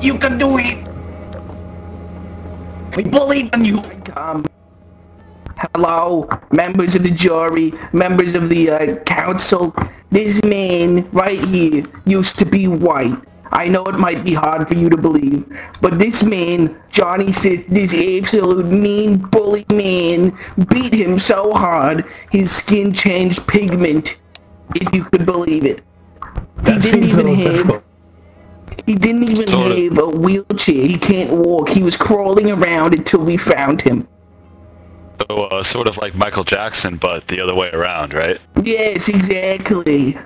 You can do it! We believe in you! Um, hello, members of the jury, members of the uh, council. This man right here used to be white. I know it might be hard for you to believe, but this man, Johnny Sith, this absolute mean bully man, beat him so hard, his skin changed pigment, if you could believe it. He That didn't seems a even little have difficult. He didn't even Sort of. have a wheelchair. He can't walk. He was crawling around until we found him. So, uh, sort of like Michael Jackson, but the other way around, right? Yes, exactly.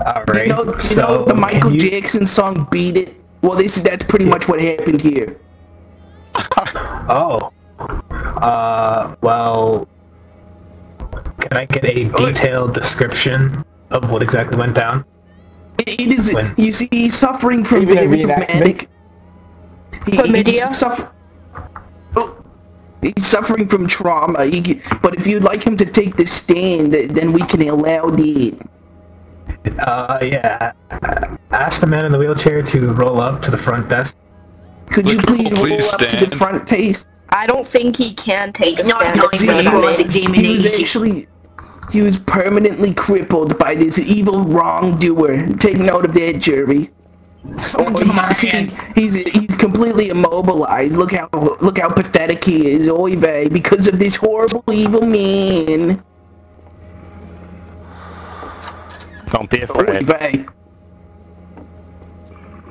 Alright, You know, you so know the Michael you- Jackson song "Beat It." Well, this that's pretty much what happened here. Oh. Uh, well, can I get a detailed description of what exactly went down? It, it is. When? You see, he's suffering from Even a very reenactment? He, he's, suffer- oh, he's suffering from trauma. He, but if you'd like him to take the stand, then we can allow the. Uh, yeah. Ask the man in the wheelchair to roll up to the front desk. Could you Look, please roll please up to the front desk? I don't think he can take a Not stand. time in for the of cross-examination. He was actually, he was permanently crippled by this evil wrongdoer. Take note of that, jury. Oh, my see, he's he's completely immobilized. Look how look how pathetic he is, oy vey, because of this horrible evil man. Don't be Oy afraid. vey.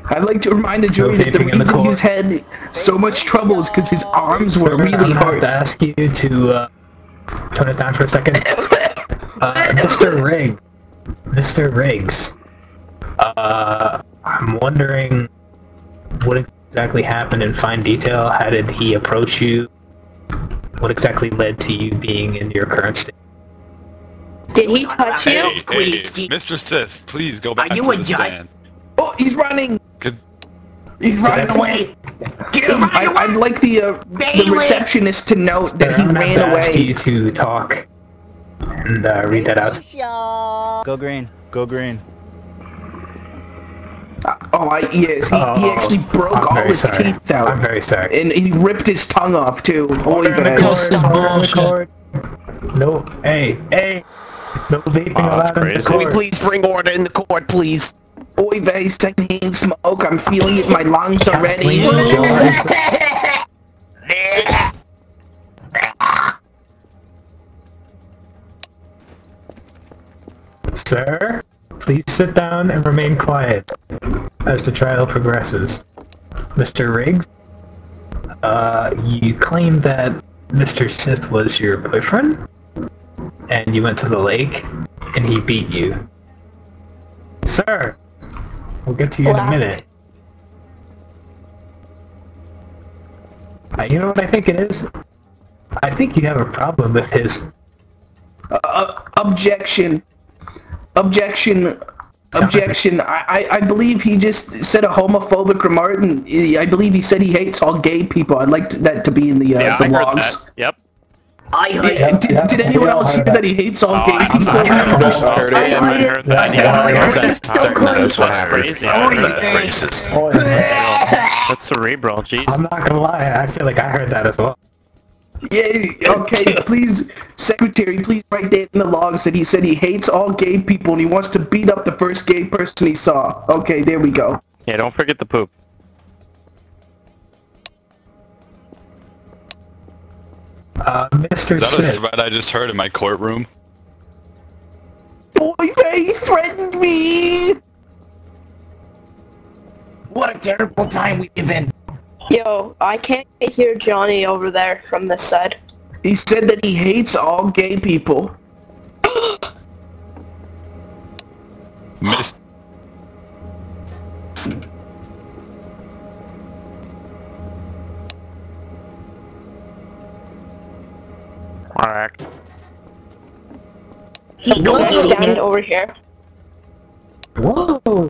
I'd like to remind the jury that the reason he's had so much trouble is because his arms were Sir, really I'm hurt. to ask you to uh, turn it down for a second. Uh, Mr. Rigg. Mr. Riggs. Uh, I'm wondering what exactly happened in fine detail. How did he approach you? What exactly led to you being in your current state? Did he touch you? Hey, hey, please, G- Mr. Sith, please go back Are you to a the judge? stand. Oh, he's running! Good. He's running away! Get him I, right I'd like the uh, the receptionist to note that Sir, he I'm gonna ran have to ask away. you to talk and uh, read that out. Go green. Go green. Uh, oh, I, yes, he, he Oh, actually broke I'm all his sorry. teeth out, I'm very sorry. and he ripped his tongue off too. Oy Order in the vey. court, This is order in the bullshit. No, hey, hey, no vaping Oh, that's allowed in the crazy. Can we please bring order in the court, please? Oy vey, secondhand smoke. I'm feeling it in my lungs are already. Sir, please sit down and remain quiet as the trial progresses. Mr. Riggs, uh, you claim that Mr. Sith was your boyfriend, and you went to the lake, and he beat you. Sir, we'll get to you in a minute. Uh, you know what I think it is? I think you have a problem with his Uh, objection. Objection. Objection. I, I, I believe he just said a homophobic remark, and I believe he said he hates all gay people. I'd like to, that to be in the, uh, Yeah, the I heard that. Yep. I heard Did, it. did, did anyone else hear that he hates all Oh, gay I- people? I heard it. I heard it. I I heard that. Yeah, Yeah, that's that's so That's what I That's crazy. I heard I that. heard Racist. That's cerebral. Jeez. I'm not gonna lie, I feel like I heard that as well. Yeah, okay, please, secretary, please write that in the logs that he said he hates all gay people and he wants to beat up the first gay person he saw. Okay, there we go. Yeah, don't forget the poop. Uh, Mr. Is that a Sith, threat I just heard in my courtroom? Boy, they threatened me! What a terrible time we live in. Yo, I can't hear Johnny over there from this side. He said that he hates all gay people. Miss- Alright. Can you stand over here? whoa!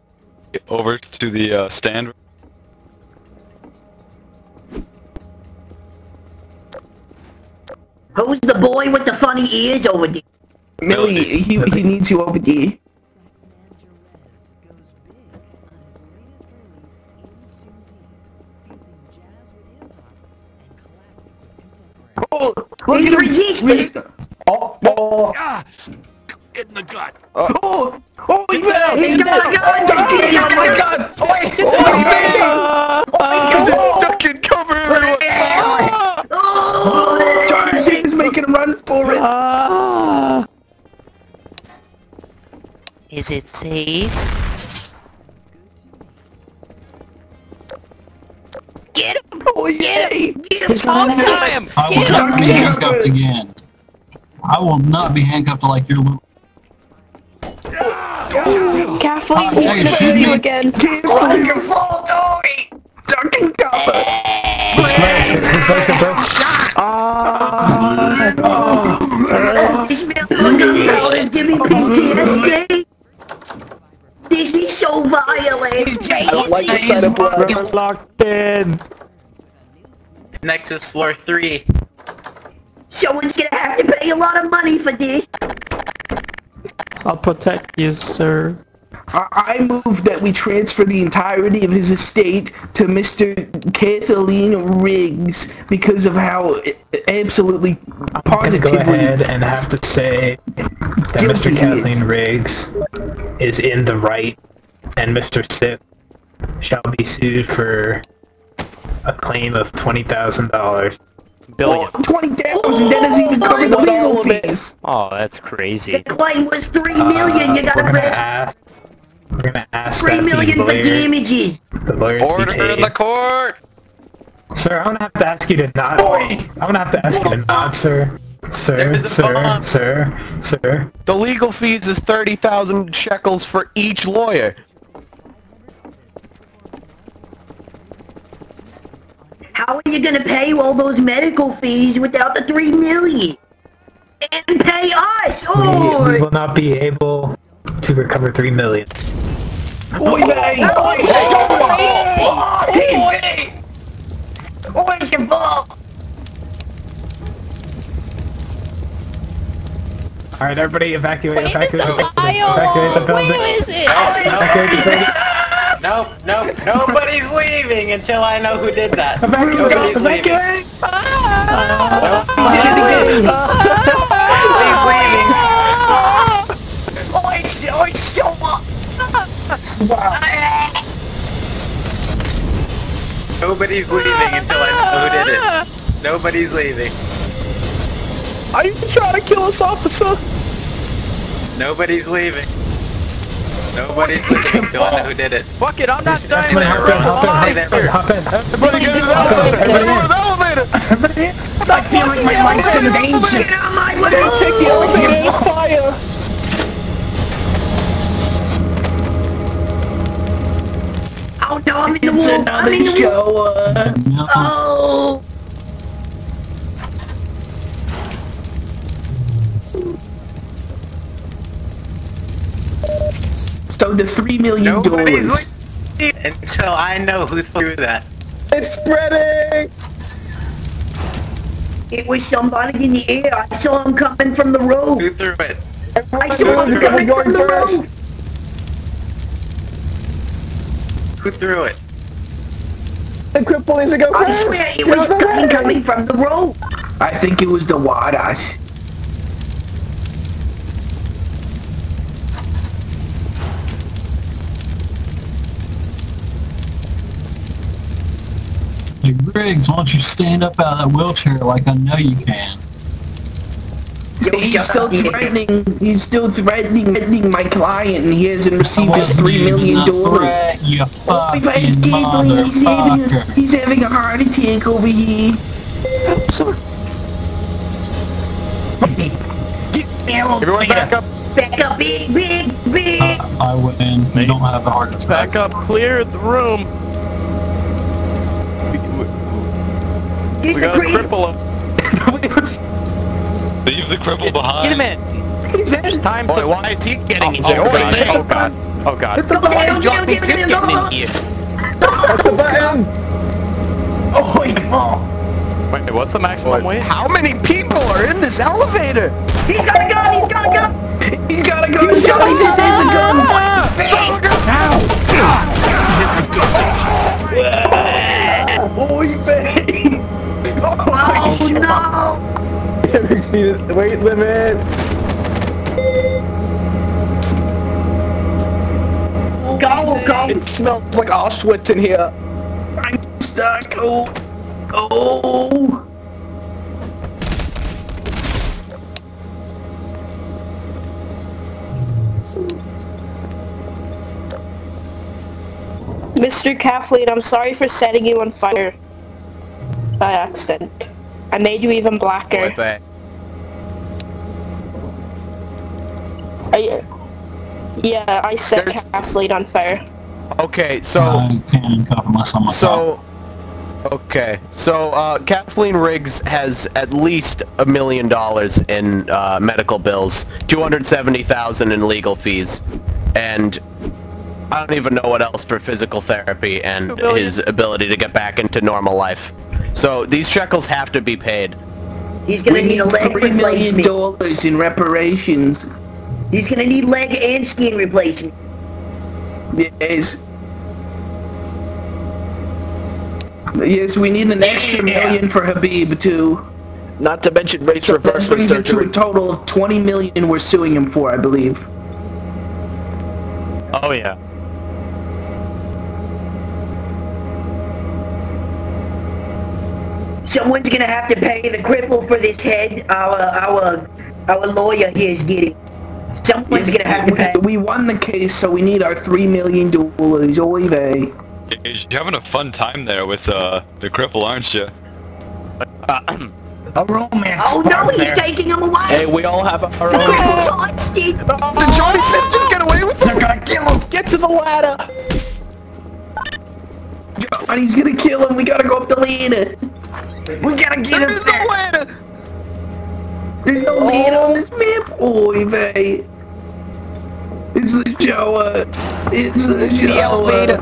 over to the uh, stand. Who's the boy with the funny ears over there? Millie, he, he needs you over there. Oh, look He's at resistant. Oh, oh. Ah, in the gut. Uh, oh, oh, he fell. He's down. He's down. Oh, my God. Oh, my God. Oh, my God. Oh, my God. Oh my God! Oh, run for it. Ah! Is it safe? Get him! Oh, yay. He's got him. I will Get not him. be handcuffed again. I will not be handcuffed like your little. Ah. Kathleen, ah, Oh, he's yeah, gonna you hurt you should again. wonderful, Dory. Duck and cover. Eh. Replace it, bro. PTSD. This is so violent. I don't like the sight of blood. We're locked in! Nexus floor 3. Someone's gonna have to pay a lot of money for this. I'll protect you, sir. I I move that we transfer the entirety of his estate to Mr. Kathleen Riggs because of how i- absolutely I'm gonna go ahead and have to say that Guilty Mr. he Kathleen Riggs is in the right, and Mr. Sip shall be sued for a claim of twenty thousand dollars. Billion. Oh, 20,000, that doesn't even cover the legal all of it? fees. Oh, that's crazy. The claim was three million. You Uh, we're gotta three that million the for lawyers, damages. the lawyers Order in the court! Sir, I'm gonna have to ask you to nod. Oh. I'm gonna have to ask you to nod, sir. Sir, sir, bomb. sir, sir. The legal fees is 30,000 shekels for each lawyer. How are you gonna pay all those medical fees without the three million? And pay us! We, we Oh! will not be able to recover three million. Oy vey! Where's your ball? All right, everybody, evacuate, Wait, evacuate, it's evacuate, the evacuate the building. Where is it? Evacuate the building. Nope, nope, nobody's leaving until I know who did that. Evacuate, Nobody's leaving. evacuate. Nobody's Nobody's leaving until I know who did it. Nobody's leaving. Are you trying to kill us, officer? Nobody's leaving. Nobody's leaving until I know who did it. Fuck it, I'm not dying Somebody hop in, hop in, hop in, hop in. Everybody get in the Hop in, elevator! everybody Everybody in. in the elevator! I feel like my life's in danger! Get out of my way! Take the elevator to fire! Oh no, I'm in the It's wall! I'm another in the wall! show. uh, No. Oh! So the three million Nobody's dollars. leaving until I know who threw that. It's spreading! It was somebody in the air. I saw him coming from the road. Who threw it? I saw him coming from the road. Who threw it? The cripple needs to go I swear it was coming, coming from the road. I think it was the Wadas. Hey, Briggs, why don't you stand up out of that wheelchair like I know you can? He's still threatening. He's still threatening, threatening my client, and he hasn't received his wasn't three even million a dollars. threat, You Oh fucking he's. He's having, a, he's having a heart attack over here. Everyone back up! Back up, big, big, big. Uh, I win. You don't have a heart attack. Back up, clear the room. Get We the got a green. cripple up. Leave the cripple behind. Get him in. It's time Boy, to... why is he getting Oh, in oh, there? God. oh god. Oh god. Go down, down, He's down, getting down, in down. here. Oh, oh. Wait, what's the maximum weight? How many people are in this elevator? He's got a gun, he's got a gun. He's got a gun. He's got a gun. Oy vey. Oh no. speed weight limit. Go, go! It smells like Auschwitz in here. I'm stuck. Oh, oh. Mr. Kathleen, I'm sorry for setting you on fire by accident. I made you even blacker. Wait, wait. Are you- Yeah, I set There's- Kathleen on fire. Okay, so I can't uncover unless I'm myself. so okay, so uh, Kathleen Riggs has at least a million dollars in uh, medical bills, two hundred seventy thousand in legal fees, and I don't even know what else for physical therapy and his ability to get back into normal life. So these shekels have to be paid. He's gonna We need need a leg three million replacement. dollars in reparations. He's gonna need leg and skin replacement. Yes. Yes, we need an extra million for Habib too. Not to mention race So that reversal brings it to a total of 20 million we're suing him for, I believe. Oh yeah. Someone's gonna have to pay the cripple for this head our our our lawyer here is getting. Someone's gonna have to We- pay. We won the case, so we need our 3 million dollars. Oy vey. You're having a fun time there with uh, the cripple, aren't you? A romance Oh no, he's taking him away! Hey, we all have our The own. cripple touched it! Oh, Johnny said just get away with it. They're gonna kill him. Get to the ladder. Johnny's gonna kill him. We gotta go up the ladder. We gotta get him There's there. no ladder. There's no oh. ladder on this map. Oy vey. It's the shower. It's a the The shower. elevator.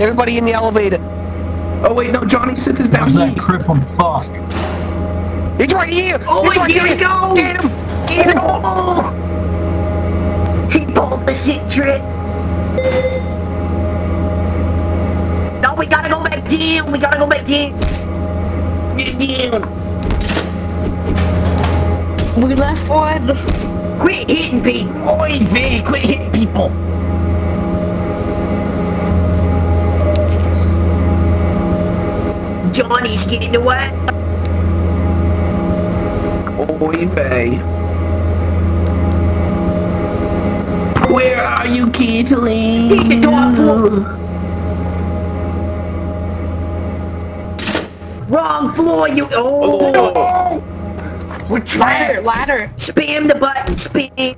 Everybody in the elevator. Oh wait, no, Johnny, sit this down. Where's that here. crippled fuck? He's right here. Oh, He's wait, right here we go. Get him. Get him. Oh! He pulled the shit trick! No, we gotta go back down! We gotta go back down! Get down. We left one. Quit hitting people! Oy vey, quit hitting people! Johnny's getting away! Oy vey. Where are you, Kathleen? Get the door. Wrong floor, you- Oh! We're Ladder, ladder. Spam the button, spam!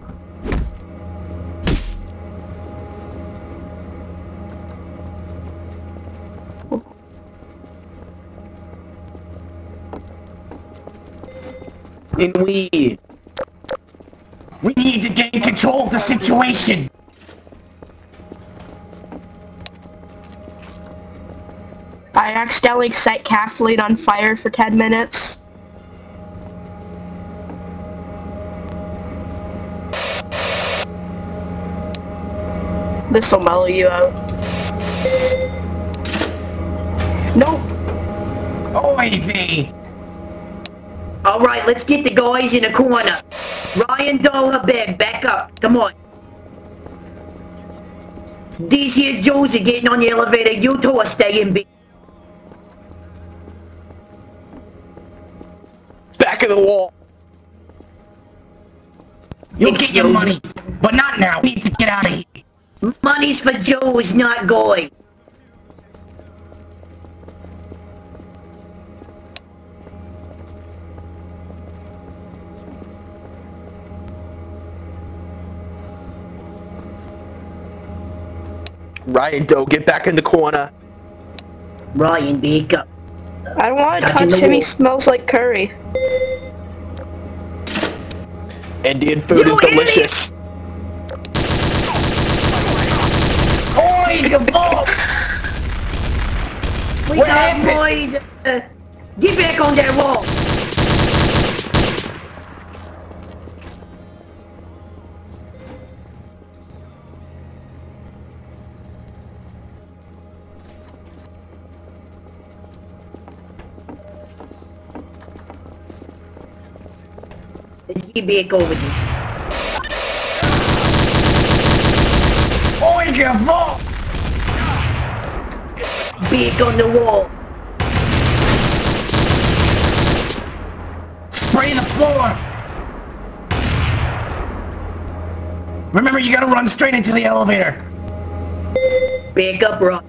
And we. We need to gain control of the situation! I accidentally set Kathleen on fire for 10 minutes. This'll mellow you out. Nope. Oh, Oy vey! Alright, let's get the guys in the corner. Ryan Dola bed, back up. Come on. These here Jews are getting on the elevator. You two are staying be- Back of the wall. You'll get your money, but not now. We need to get out of here. Money's for Joe Jews, not going. Ryan Doe, get back in the corner. Ryan, back up. I don't want to touch the him, he smells like curry. Indian food You is delicious. Oi, the ball! We What got? Boyd. Uh, get back on that wall. Get back over there. Oh, your fault! Back on the wall. Spray the floor! Remember, you gotta run straight into the elevator. Back up, Rob.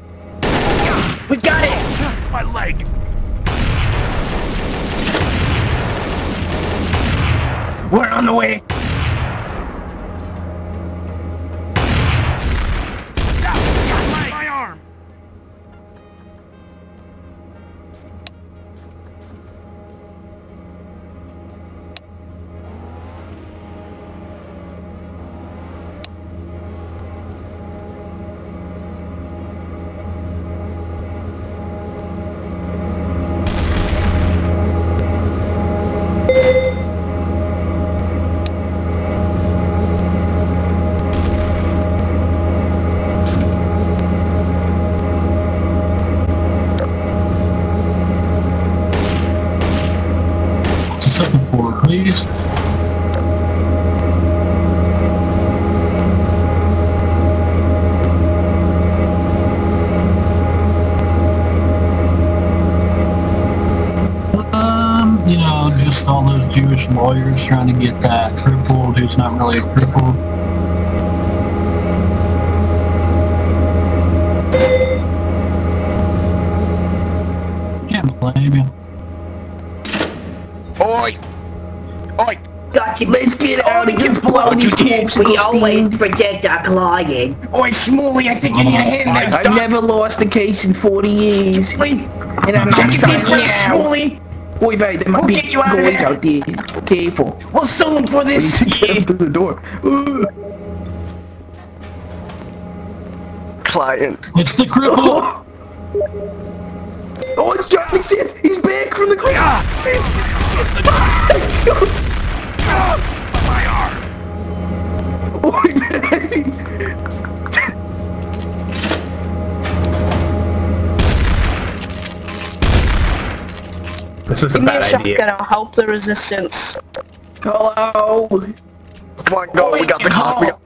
We got it! My leg! We're on the way. Um, you know, just all those Jewish lawyers trying to get that crippled who's not really a crippled. Let's get out of here, blow these corpses. We always protect our client. Oi, Schmooly, I think you need a hand there. I've never lost a case in 40 years. And I'm not starting now. Schmooly. Oi, mate, there might We'll be get you out of boys out there. Careful. We'll sue them for this. Get through the door. Ooh. Client. It's the cripple! Oh, it's Johnny Sins! He's back from the grave! My arm! Oi, man! This is a Give me a bad idea. shotgun, I'll help the resistance. Hello! Come on, go. We got the cop. We got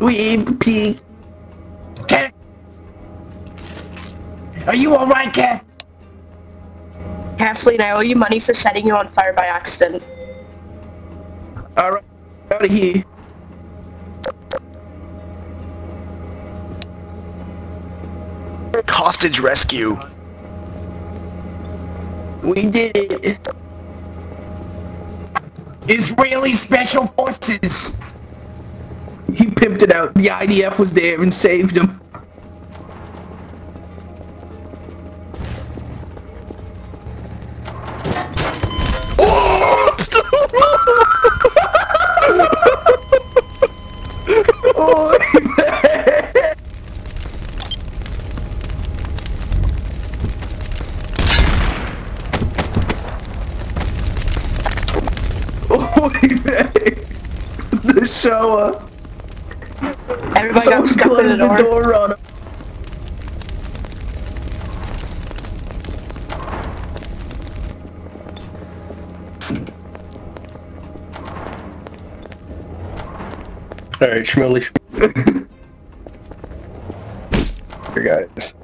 We ate the pig. Cat! Are you alright, Cat? Kathleen, I owe you money for setting you on fire by accident. Alright, out of here. hostage rescue. We did it. Israeli Special Forces. He pimped it out. The IDF was there and saved him. The shower. Everybody got stuck in the door. the door on him. Alright, Schmilly. Here, guys.